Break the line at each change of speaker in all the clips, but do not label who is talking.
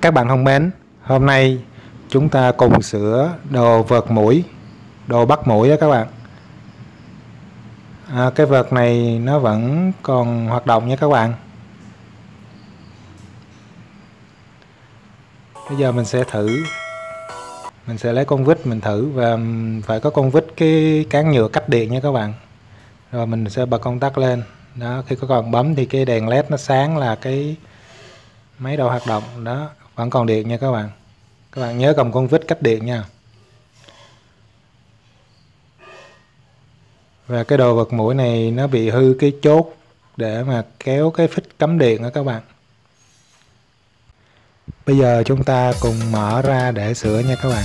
Các bạn thân mến, hôm nay chúng ta cùng sửa đồ vợt mũi, đồ bắt mũi đó các bạn. À, cái vợt này nó vẫn còn hoạt động nha các bạn. Bây giờ mình sẽ thử mình sẽ lấy con vít mình thử và phải có con vít cái cán nhựa cách điện nha các bạn rồi mình sẽ bật công tắc lên đó khi có còn bấm thì cái đèn led nó sáng là cái máy đầu hoạt động đó vẫn còn điện nha các bạn. Các bạn nhớ cầm con vít cách điện nha. Và cái đồ vật mũi này nó bị hư cái chốt để mà kéo cái phích cắm điện đó các bạn. Bây giờ chúng ta cùng mở ra để sửa nha các bạn.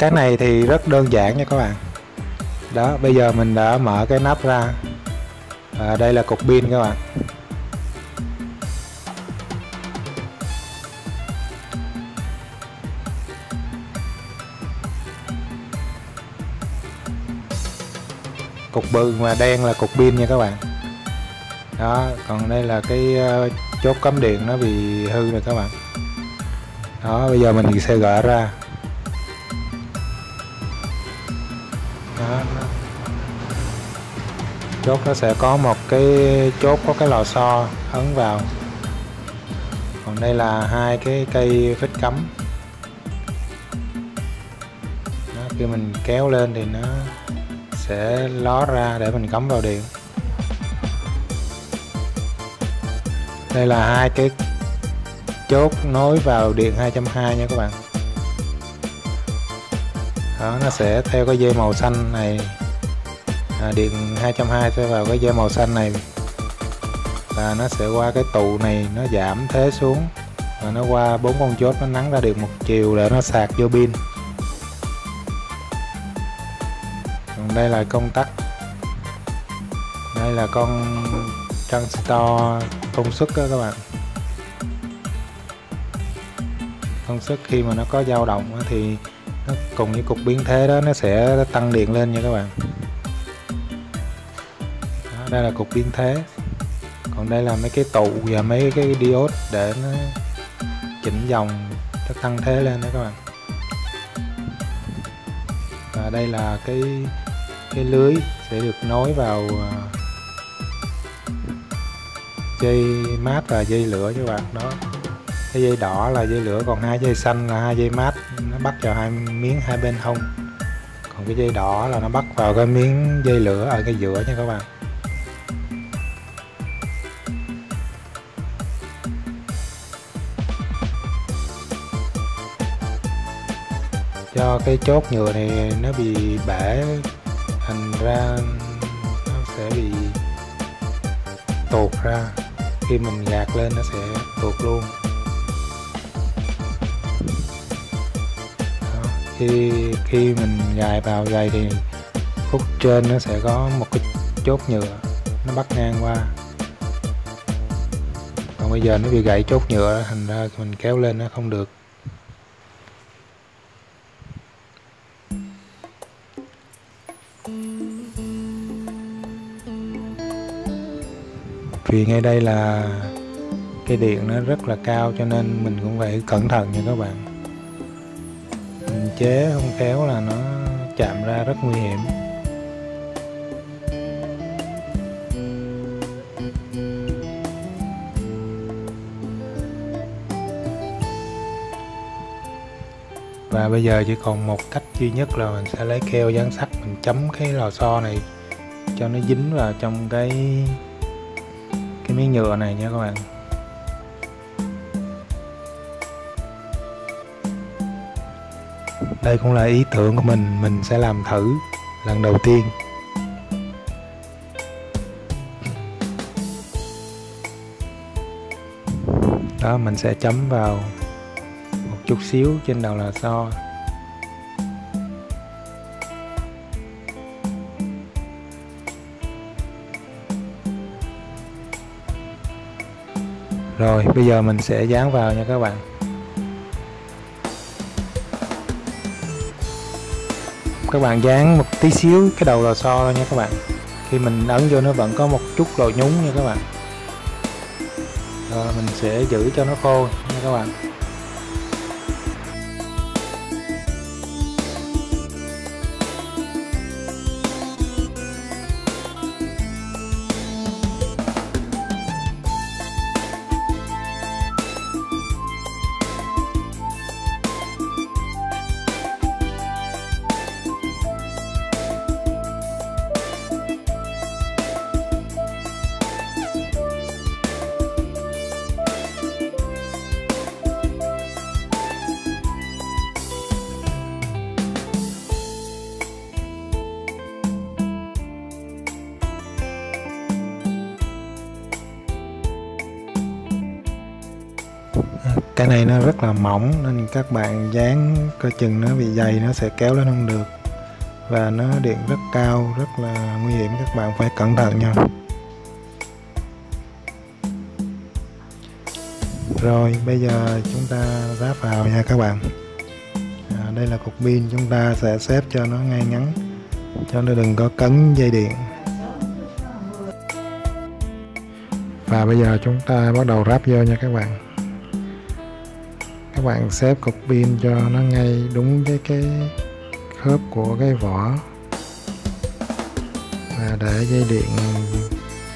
Cái này thì rất đơn giản nha các bạn. Đó, bây giờ mình đã mở cái nắp ra. Và đây là cục pin các bạn. Cục bự mà đen là cục pin nha các bạn. Đó, còn đây là cái ờ, chốt cắm điện nó bị hư rồi các bạn. Đó, bây giờ mình sẽ gỡ ra. Đó, chốt nó sẽ có một cái chốt có cái lò xo ấn vào. Còn đây là hai cái cây phích cắm. Đó, khi mình kéo lên thì nó sẽ ló ra để mình cắm vào điện. Đây là hai cái chốt nối vào điện 220 nha các bạn đó nó sẽ theo cái dây màu xanh này. À, điện 220 sẽ vào cái dây màu xanh này. Và nó sẽ qua cái tụ này nó giảm thế xuống. Và nó qua bốn con chốt nó nắng ra được một chiều để nó sạc vô pin. Còn đây là công tắc. Đây là con transistor công suất đó các bạn. Công suất khi mà nó có dao động thì nó cùng với cục biến thế đó nó sẽ tăng điện lên nha các bạn. Đó, đây là cục biến thế. Còn đây là mấy cái tụ và mấy cái diode để nó chỉnh dòng cho tăng thế lên đó các bạn. Và đây là cái cái lưới sẽ được nối vào à, dây mát và dây lửa các bạn. Đó cái dây đỏ là dây lửa, còn hai dây xanh là hai dây mát. Nó bắt vào hai miếng hai bên hông. Còn cái dây đỏ là nó bắt vào cái miếng dây lửa ở cái giữa nha các bạn. Do cái chốt nhựa này nó bị bể, thành ra nó sẽ bị tuột ra. Khi mình gạt lên nó sẽ tuột luôn. Khi khi mình gài vào dây thì khúc trên nó sẽ có một cái chốt nhựa, nó bắt ngang qua. Còn bây giờ nó bị gãy chốt nhựa, thành ra mình kéo lên nó không được. Vì ngay đây là cái điện nó rất là cao cho nên mình cũng phải cẩn thận nha các bạn chế, không khéo là nó chạm ra rất nguy hiểm. Và bây giờ chỉ còn một cách duy nhất là mình sẽ lấy keo dán sắt, mình chấm cái lò xo này cho nó dính vào trong cái cái miếng nhựa này nha các bạn. Đây cũng là ý tưởng của mình. Mình sẽ làm thử lần đầu tiên. Đó, mình sẽ chấm vào một chút xíu trên đầu lò xo. Rồi, bây giờ mình sẽ dán vào nha các bạn. Các bạn dán một tí xíu, cái đầu lò xo thôi nha các bạn. Khi mình ấn vô nó vẫn có một chút lồi nhúng nha các bạn. Rồi mình sẽ giữ cho nó khô nha các bạn. Cái này nó rất là mỏng nên các bạn dán coi chừng nó bị dày nó sẽ kéo lên không được. Và nó điện rất cao rất là nguy hiểm các bạn phải cẩn thận nha. Rồi bây giờ chúng ta ráp vào nha các bạn. À, đây là cục pin chúng ta sẽ xếp cho nó ngay ngắn cho nó đừng có cấn dây điện. Và bây giờ chúng ta bắt đầu ráp vô nha các bạn các bạn xếp cục pin cho nó ngay đúng với cái khớp của cái vỏ. Và để dây điện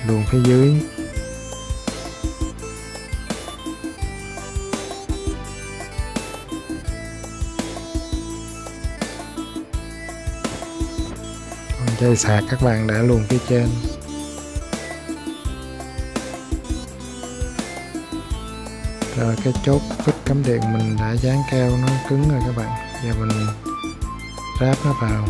luồn phía dưới. Còn dây sạc các bạn để luồn phía trên. Rồi cái chốt vít cắm điện mình đã dán keo nó cứng rồi các bạn. Giờ mình ráp nó vào.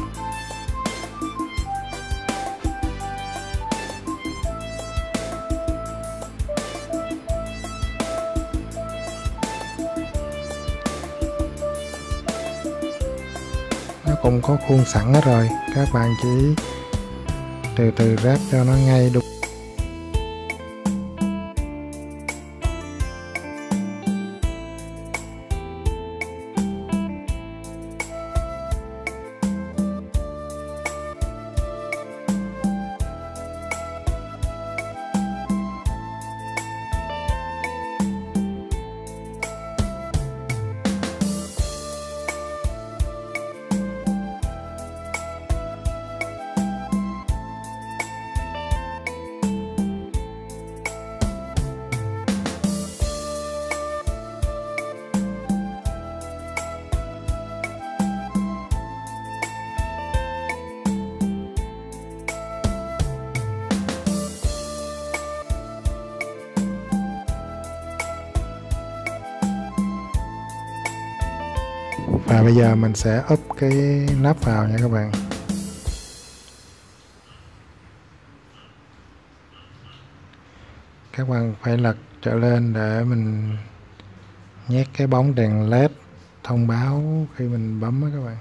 Nó cũng có khuôn sẵn hết rồi. Các bạn chỉ từ từ ráp cho nó ngay đúng. Và bây giờ mình sẽ úp cái nắp vào nha các bạn. Các bạn phải lật trở lên để mình nhét cái bóng đèn led thông báo khi mình bấm đó các bạn.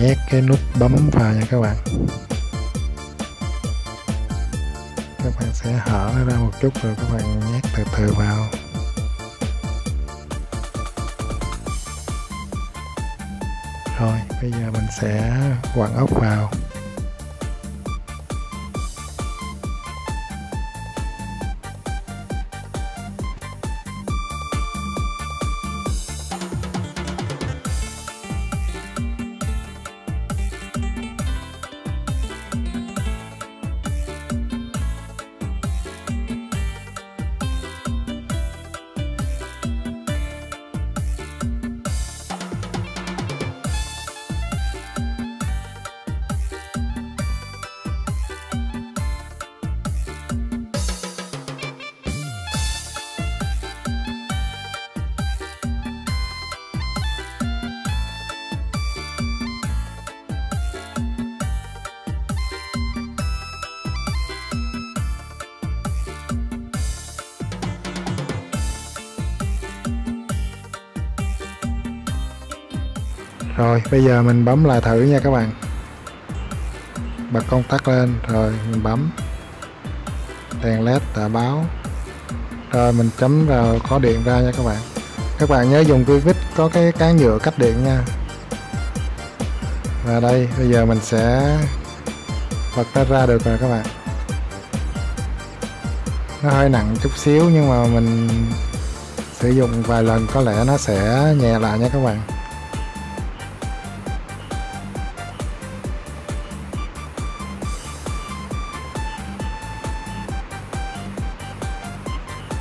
Nhét cái nút bấm vào nha các bạn. Các bạn sẽ hở nó ra một chút rồi các bạn nhét từ từ vào. Rồi, bây giờ mình sẽ quặn ốc vào. Rồi, bây giờ mình bấm lại thử nha các bạn. Bật công tắc lên, rồi mình bấm. Đèn led đã báo. Rồi mình chấm vào có điện ra nha các bạn. Các bạn nhớ dùng cái vít có cái cán nhựa cách điện nha. Và đây, bây giờ mình sẽ bật nó ra được rồi các bạn. Nó hơi nặng chút xíu nhưng mà mình sử dụng vài lần có lẽ nó sẽ nhẹ lại nha các bạn.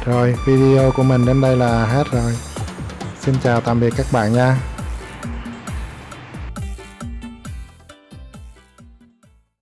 Rồi, video của mình đến đây là hết rồi. Xin chào, tạm biệt các bạn nha.